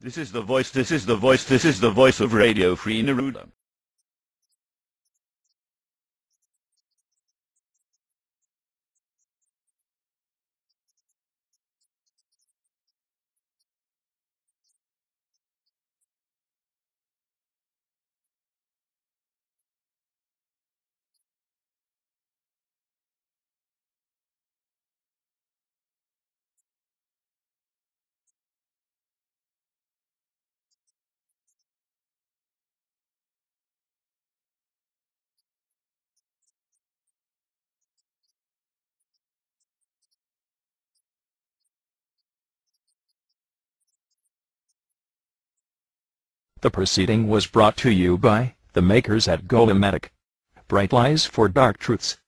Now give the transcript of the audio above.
This is the voice, this is the voice, this is the voice of Radio Free Neruda. The proceeding was brought to you by the makers at Golematic. Bright Lies for Dark Truths.